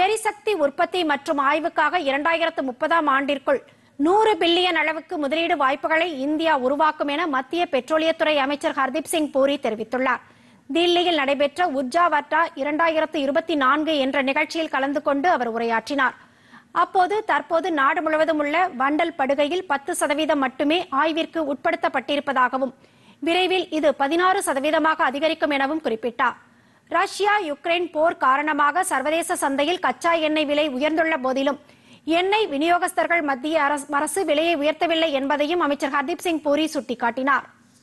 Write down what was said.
எரிசக்தி உற்பத்தி மற்றும் ஆய்வுக்காக இரண்டாயிரத்து முப்பதாம் ஆண்டிற்குள் நூறு பில்லியன் அளவுக்கு முதலீடு வாய்ப்புகளை இந்தியா உருவாக்கும் என மத்திய பெட்ரோலியத்துறை அமைச்சர் ஹர்தீப் சிங் பூரி தெரிவித்துள்ளார். தில்லியில் நடைபெற்ற உர்ஜா வர்டா இரண்டாயிரத்து இருபத்தி நான்கு என்ற நிகழ்ச்சியில் கலந்து கொண்டு அவர் உரையாற்றினார். அப்போது தற்போது நாடு முழுவதும் உள்ள வண்டல் படுகையில் பத்து சதவீதம் மட்டுமே ஆய்விற்கு உட்படுத்தப்பட்டிருப்பதாகவும் விரைவில் இது பதினாறு சதவீதமாக அதிகரிக்கும் எனவும் குறிப்பிட்டார். ரஷ்யா யுக்ரைன் போர் காரணமாக சர்வதேச சந்தையில் கச்சா எண்ணெய் விலை உயர்ந்துள்ள போதிலும் எண்ணெய் விநியோகஸ்தர்கள் மத்திய அரசு விலையை உயர்த்தவில்லை என்பதையும் அமைச்சர் ஹர்தீப் சிங் பூரி சுட்டிக்காட்டினார்.